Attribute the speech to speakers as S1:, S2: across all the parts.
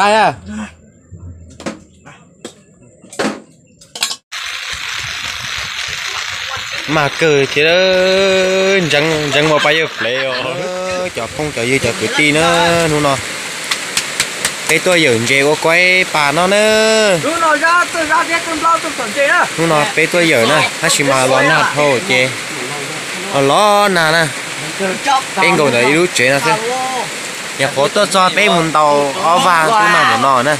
S1: khai à. Mà cười thì đó chẳng chẳng mà bây giờ lệ rồi cho không cho dư cho cứ ti nữa nu nó cái tôi giờ về có quay bà nó nữa
S2: Lúc nào ra tôi ra biết con lo tôi chuẩn chế á.
S1: Nu nó bé tôi giờ nè hắn chỉ mà lo nạt thôi chê nó lo nà nè. Bên ngồi đấy lúc là thế nhà phố tôi cho bé muốn tàu ó vàng tôi nào muốn nó nè.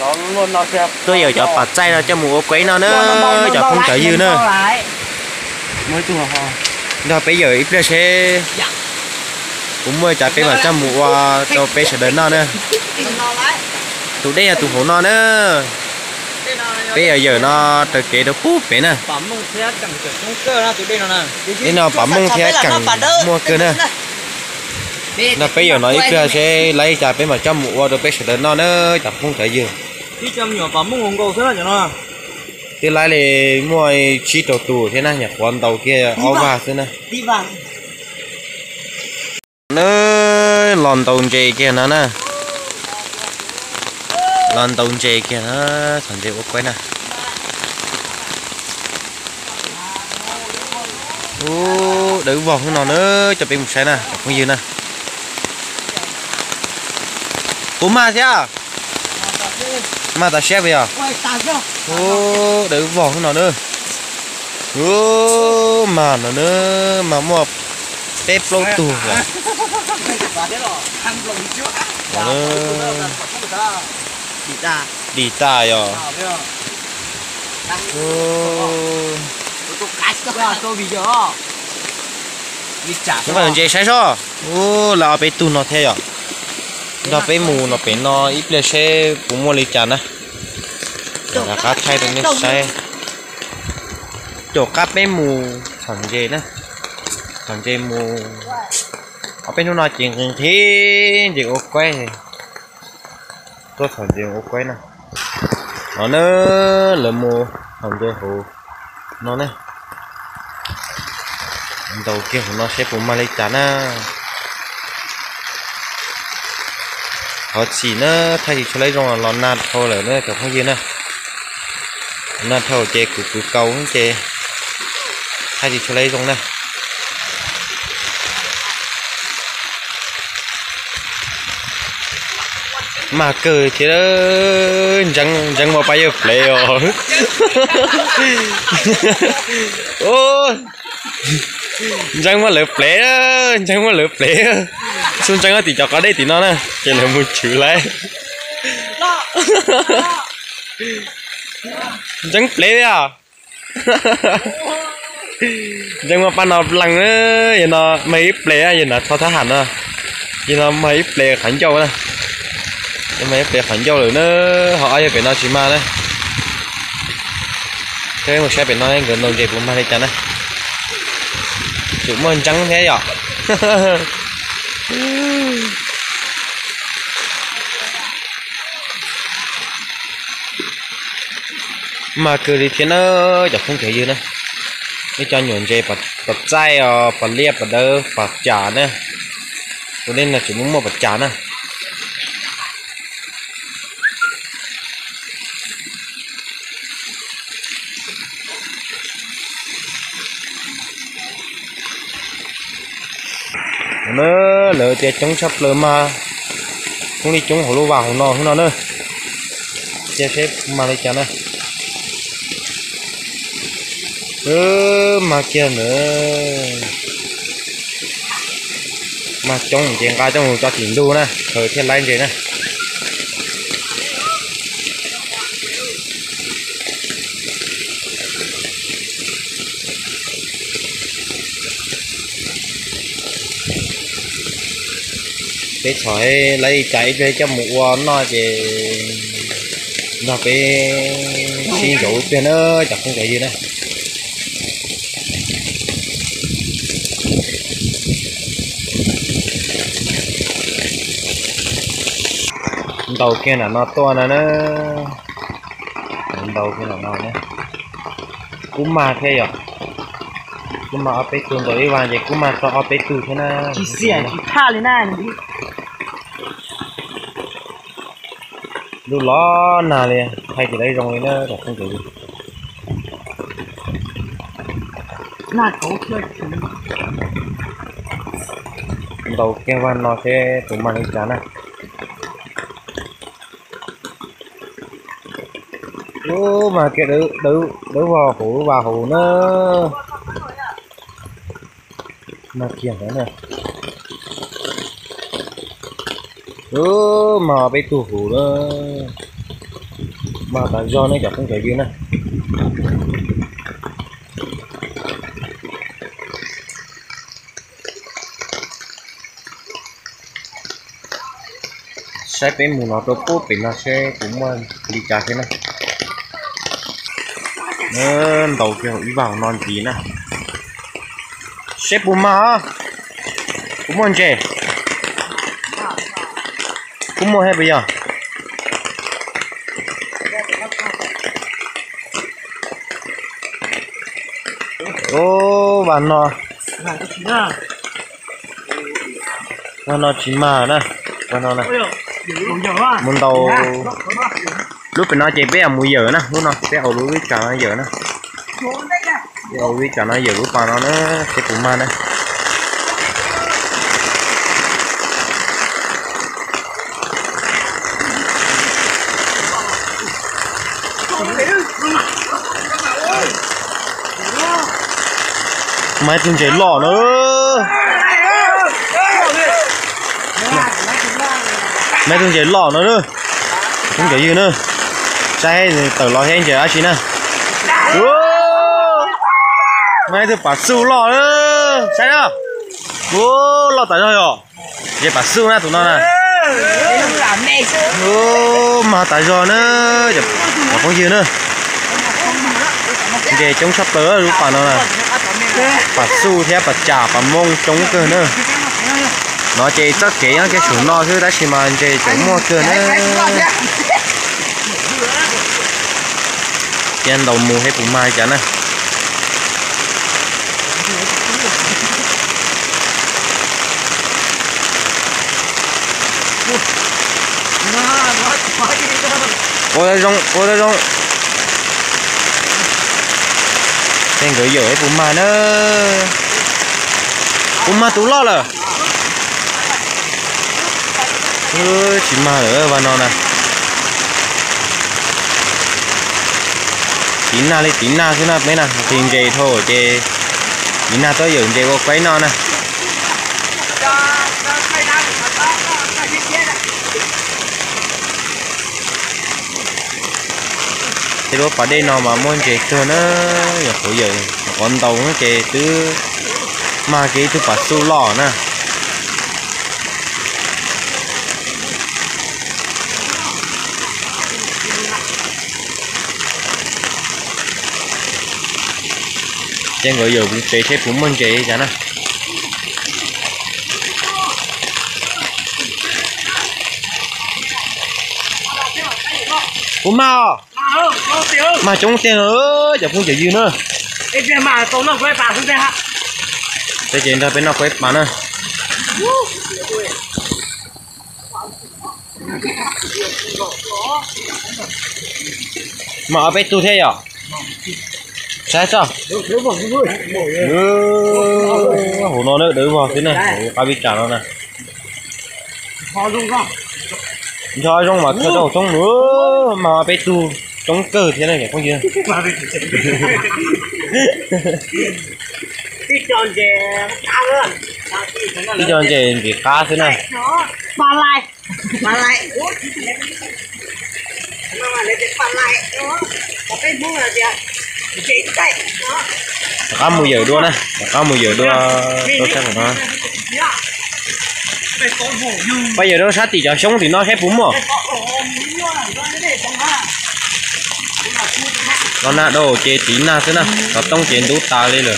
S2: Đó nó
S1: tôi giờ cho bà chay nó cho mua quấy nó nữa. Cho không trở dư nữa.
S2: Mới chùa họ
S1: rồi bây giờ ít ra sẽ cũng mới trả bé mà cho mua cho bé sẽ đến nó nữa. Tụi đây là tụi hổ nó nữa. Bây giờ giờ nó. thực kế được phút bé nè.
S2: Bấm mông xe chẳng cơ ra từ đây nó nè.
S1: Thế nào bấm mông theo chẳng mua cơ nè nó bây giờ nó ít ra sẽ lấy trả bé mà mua rồi bé sẽ đến nó nữa chẳng không trở dư
S2: Đi chăm nhỏ bấm hồng cầu thế là cho nó
S1: thì lại là mua chi tổ tù thế này nhỉ? Quán tàu kia áo va thế này.
S2: Đi vào
S1: nó lon tàu chè kia nó nè. Lon tàu chè kia nó thành điều quay nè. Ô đỡ vòng nó nữa cho bên một xe nè không dư nè cũng mà thế à? Mà ta xe bây
S2: cho
S1: ô đỡ vòng nó nữa. Ô mà nó nữa mà mua tép lâu tù rồi
S2: trước
S1: Nó
S2: Đi
S1: tài rồi
S2: giờ
S1: ô.
S2: Bị
S1: chúng ta chơi sai sao ô là bé tu nó thế rồi nó bé mù nó bé nó ít là xe cũng mua lấy chán á. Là cá thay được nên sai chỗ cá bé mù thằng dê nè. Thằng dê mù. Ở bên nó chuyện cần thế thì ok quay. Tôi thằng dê ok quay nè. Nó nữa là mù thằng dê hồ nó nè. Đầu kia nó sẽ cũng mà lấy chán á họ chỉ nó thay thì cho lấy rong là lon nát thôi là nó cả không gì nữa nát thôi chè cứ cứ cầu không chè thay thì cho lấy rong nè. Mà cười thì đó chẳng chẳng mà bay giờ play rồi. Ô chẳng mà lỡ play đó chẳng mà lỡ play đó xuân chẳng thì cho có đây thì nó nè chỉ là một chữ lại chẳng play à? Chẳng mà pan nó lằng á giờ nó mấy play á giờ nó thao thá hẳn à giờ nó mấy play khánh châu nè mấy play khánh châu rồi nó họ ai phải nó chỉ mà đấy thế một xe phải nói gần đầu dẹp của mà đây chắn này chúng mình trắng thế nhở mà cứ đi thiên nó chẳng không thể gì nữa. Đi cho nhuận dây bật bật dây ở ờ, bật liệp bật đỡ bật trả nữa. Cho nên là chỉ muốn một bật trả nữa. Nó lỡ tiệt chống sắp lỡ mà. Không đi chống hồ lô vào hồ nò không nọ nữa tiệt xếp mà lấy chả này ơ, mà kia nữa mà chống chèn ca trong cho chỉnh đu nè. Thời thiên lai gì nè. Cái sỏi lấy chạy về cho mụ nó thì nó phải xin rượu cho nó chặt không chạy gì nữa. Đầu kia là nó to nè nó đầu kia là nó nè. Cũng mà thế rồi cũng mà áp tường rồi và vậy cũng mà cho áp tường thế na
S2: chỉ xe chỉ tha lên này
S1: đi. Đủ lo na liền. Hay chỉ lấy rồi nó là không được
S2: là cậu chơi
S1: đầu kia van nó sẽ tụi mày chán này Ủa mà cái đứa đứa đứa vào hồ vào hồ nữa mà kia nữa nè. Ừ mà bị tù hủ đó. Mà tại do nó cả không thể gì nè sẽ bên mù nó đâu có bên nó sẽ cũng ờ, đi trả thế này. Nên đầu kia ý vào non gì nè à xếp bù mà cũng muốn chè. Cũng muốn hết bây giờ? Ô, bà nó
S2: na
S1: nó chín mà nè bà nó nè. Muốn đầu lúc phải nói chơi bé à, mùi giờ nè. Lúc nào bé ở lúc trả nó giờ nè. Yo ở lúc nó giờ của bà nó nó sẽ cũng mà nè mai từng chảy lỏ nữa. Mai từng chảy lỏ nữa nữa không chơi gì nữa. Sai thì tự lo chảy chơi chín nè mai từ bắt su lỏ nữa sai đó ô lỏ tại sao rồi vậy bắt su nè tụi nó nè ô mà tại sao nữa. Giờ mà gì nữa? Về chống sắp tới lúc bà nó nè bà su thế bà chả bà mông chống cơ nữa. Nó chơi tất cả cái số nó chứ, đã chỉ mà chơi chống mua cơ nữa. Trên đầu mùa hay cũng mai chả nè cô gửi cũng mai nữa cũng tú lo rồi ơ chỉ mà nữa và nó nè tín na đi tín na thế nào mấy nè tiền gì thôi chị tín na tới giờ chị có quấy nó nè à. Thì lúc phải đây nó mà muốn chơi cơ nó, giờ khổ giờ. Con tàu nó chơi tứ mà cái thứ bắt su lò nè. Chơi ngồi giờ cũng chơi thế cũng muốn chơi chả nè. Cũng mau
S2: à?
S1: Mà chúng tiền ơi giờ cũng chịu gì nữa
S2: cái tiền mà tao nó quay bà xuống đây ha
S1: để chị ra bên nó quét mà nữa mà ở bên tu thế à? Sai sao? Hổ nó nữa đỡ vào thế này. Cá bị trả nó nè.
S2: Họ dùng không?
S1: Cho trong mà cơ đâu trong nữa. Mà bên tu trong cơ thế này không? Chưa
S2: đi. Tròn chè cao hơn.
S1: Đi chị thì cá thế này
S2: bà lại bà lại nó mà lấy cái bà lại đó. Có cái bún là gì ạ? Chị tay đó.
S1: Cá mùi giờ đua nè. Cá mùi giờ đua tôi chắc của nó.
S2: Có
S1: bây giờ nó sát thì cho sống thì nó hết bún mà
S2: phải có hổ nhung là nó
S1: nạ đồ chế chín nạ thế nào, nó tông chế đút ta lên rồi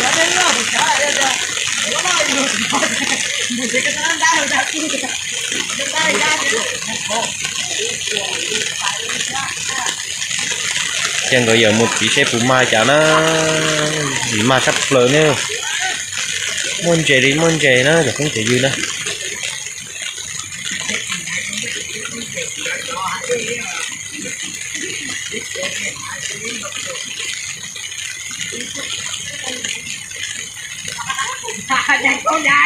S1: chẳng có giờ một tí xe bún mai chả nó gì mà sắp lớn nữa muốn chế đi muốn chế nó được không thể dư nữa
S2: Nhà con nhà.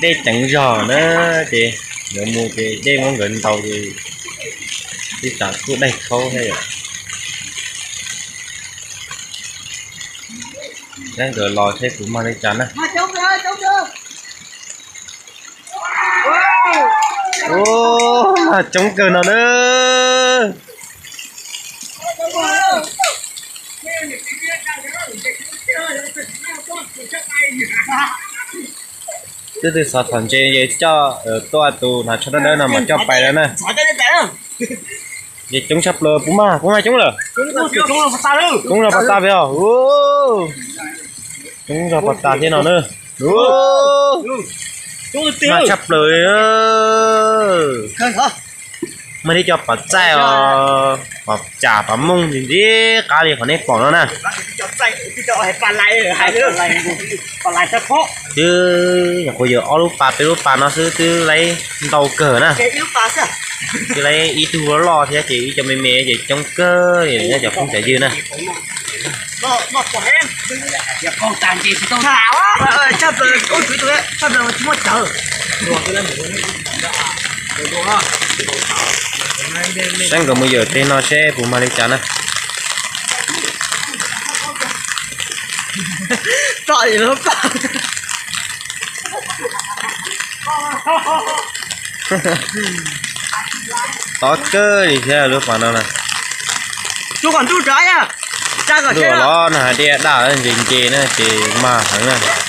S1: đây chẳng giò nữa chị nếu mua chị đây muốn gần tàu thì đi trả cứ đây khâu hay à đang đợi lò thế chắn á
S2: Mà rồi, trốn rồi. Wow.
S1: ô mà chống cờ nào nữa. Từ từ sao thằng chơi vậy cho ở toa tù là cho nó đỡ nào mà cho bài đó nè. Vậy chống sắp lờ cũng mà cũng mà
S2: Trốn rồi, trốn rồi, sao đâu?
S1: cũng là bắt ta phải không? Ô chống là bắt ta thế nào nữa? Ô
S2: Trốn rồi tiêu.
S1: mà sắp lời ơ.
S2: Thôi thôi.
S1: đi cho bắt trai ờ bắt trả bắt mông thì đi, cá thì còn nếp bỏ nó nè chứ nhà cô giờ ở lúc bà tới lúc bà nó sẽ cứ lấy đầu cờ nè
S2: cái
S1: cứ lấy ý tu nó lo thì chị cho mẹ mẹ vậy trong cơ thì nó giờ không trả dư nè
S2: một một quả em giờ con tàn gì thì tôi thảo á ờ chắc rồi ôi tụi tụi chắc rồi chúng nó chờ đùa cái lên đùa đùa
S1: sáng còn bây giờ tên nó sẽ phụ mà đi chán
S2: trời gì nó
S1: tó cơ thì sẽ lúc mà nó nè.
S2: Chú còn chú trái à cha còn
S1: đùa
S2: chơi
S1: lo nè đi đảo lên gì chị nè chị mà thằng nè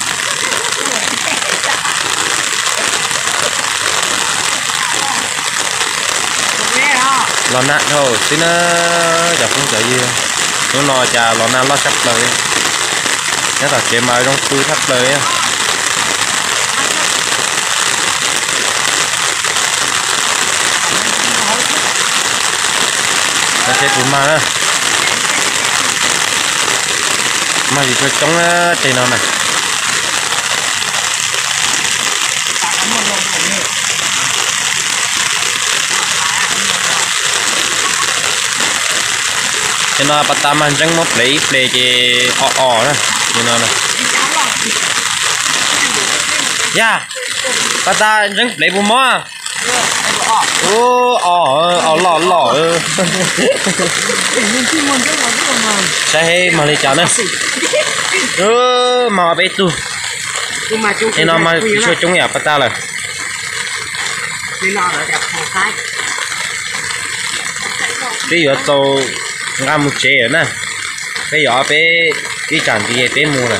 S2: hả
S1: lo nát thôi, tí nó giờ không chạy gì. Nó lo chà, lo nát, lo sắp lời nhớ là chế mà trong tôi thấp lời á. Nó sẽ cũng mà đó mà gì cho chống chế nào này cho nó bắt ta mang trắng mốc lấy play cái ọ ọ đó? Cho nó này ya bắt ta trắng lấy bùm mò. Ô ọ ọ lọ lọ
S2: muốn cái là cái mà
S1: lấy cháo nè. Ơ mà bé tu. Nên nó mà cho chúng nhà bắt ta
S2: khai
S1: bây giờ tàu ngắm một chế rồi nè bây giờ bé đi chẳng thì bé mua này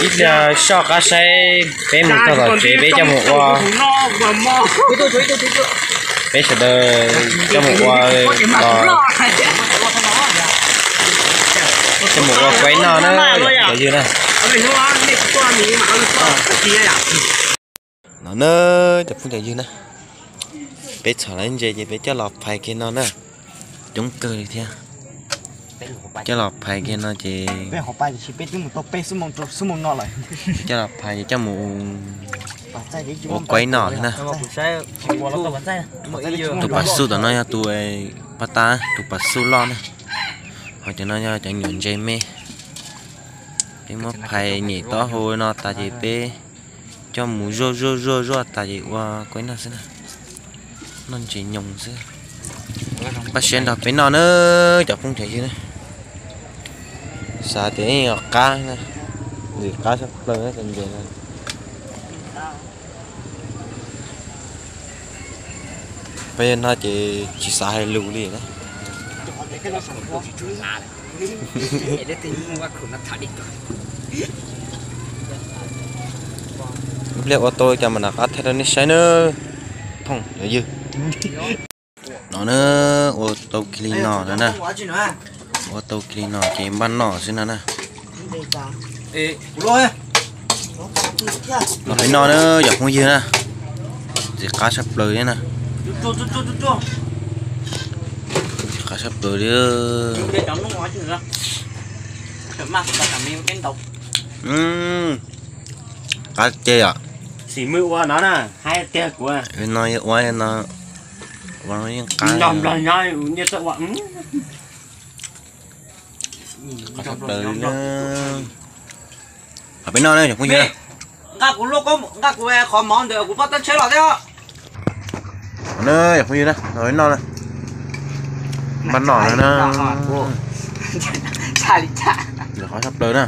S1: ít là cho cá xe bé mua cho là chế bé cho một qua bé sẽ đờ cho một qua là cho một qua quấy nó nó kiểu như này nó nó chụp phun kiểu như này bé trở lại như vậy bé cho lọp phải cái nó nè chúng cười theo cho lọp phải cái nó chỉ
S2: bé học bài chỉ bé chúng một tô bé số mông số mông nọ lại.
S1: Cho lọp phải cho
S2: bà đấy
S1: một quấy nọ thế nè tụ bà su tụi nó tụ bắt ta tụ bà su lo nè. Họ cho nó cho chẳng nhuận dây mê. Cái mốc phải nhỉ to hồi nó ta chỉ bé cho mù rô rô rô rô ta chỉ qua quấy nó xem nè. Nó chỉ nhung xưa bắt sĩ đọc bên nó nữa chọc không thể chứ nữa. Xa thế ngọt cá nữa gì, cá sắp lên hết cần gì nè bây giờ nó chỉ chỉ xả hay lù đi đấy. Liệu ô tô cho mình là có thể nó sai nữa. Không để dư nó nữa ô tô clean nọ nữa nè. ô tô clean nọ chỉ bắn nọ xin nè. Nè
S2: ê lôi
S1: nó phải nọ nữa dọc không dư nè. Chỉ cá sắp lời nè. Cá sắp lời đi
S2: cái cái
S1: Ừm. cá chê à?
S2: Xì mượn qua nó nè. Hai tia của.
S1: Bên nói quay nó quay nó những cái
S2: lòng lời nói như sợ bọn
S1: có sắp tới nữa. ở bên nó đây không gì đâu.
S2: ngạc của lúc có ngạc của khó món được của bắt chơi lọt đấy ạ.
S1: Nơi không gì đâu. Rồi nó này. Bắn nỏ này nó.
S2: Chả đi chả
S1: được khó sắp tới nè.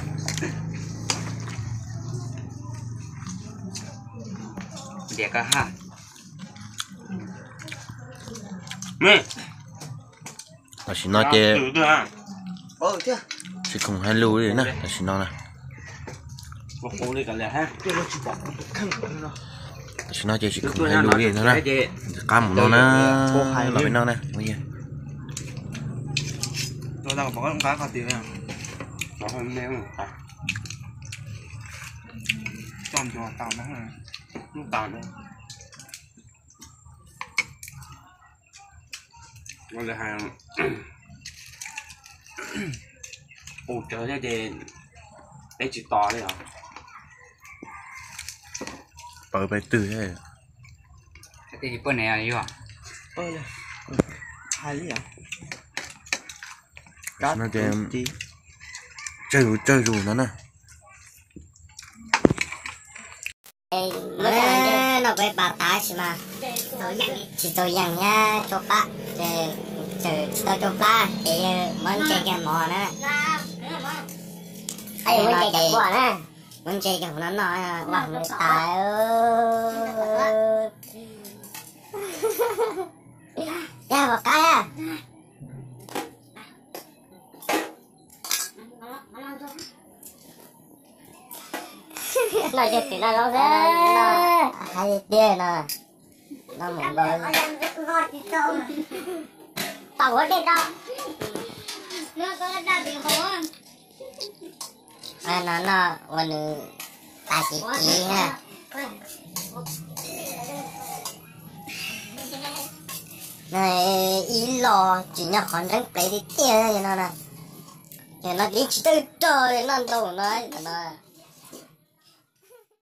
S2: Đẹp cả ha nè
S1: là chỉ nói
S2: chưa
S1: chỉ không hai lưu đi nè là chỉ nói nè
S2: một nó chỉ nó
S1: là chỉ nói chơi chỉ không hai lưu đi nữa nè cam của nó nè là bên nó nè không gì
S2: nó đang bỏ cá còn tiền nè bỏ hơn nè chọn cho tao nó nè lúc tao nữa nó là hàng ồ trời ơi để để chỉ to đấy hả
S1: bởi bài từ thế
S3: cái bữa này là gì à?
S2: ơ hai lý à
S1: nó chơi chơi rồi chơi rồi nó nè.
S4: Ê, nó về bà tá chứ mà. Chỉ tôi dặn nha cho ba để để tôi cho ba để muốn chơi cái mò nè. Ai muốn chơi cái mò nè. Muốn chơi cái nó nói bằng người ta ya một cái à? Nó chơi thì nó nó nó hay tiền nè. Nó muốn bơi tao có đi đâu? À nó ta chỉ chỉ ha này, ý lo, chỉ nhà còn đang play đi tiền vậy nó nè thì nó đi chỉ tới trời, nó đâu nói, nó